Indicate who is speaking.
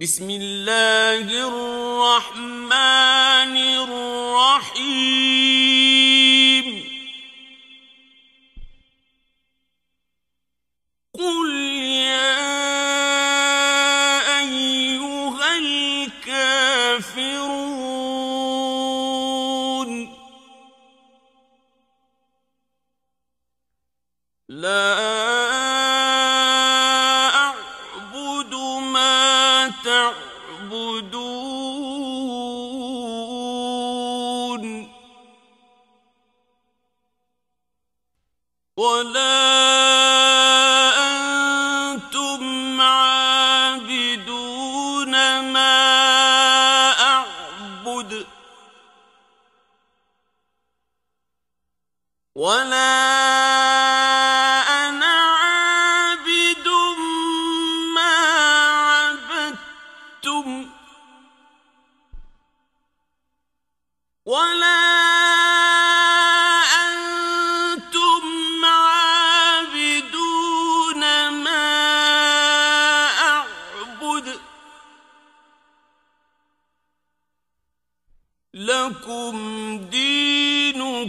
Speaker 1: بسم الله الرحمن الرحيم. قل يا أيها الكافرون. لا تعبدون ولا أنتم عابدون ما أعبد ولا ولا أنتم عابدون ما أعبد. لكم دين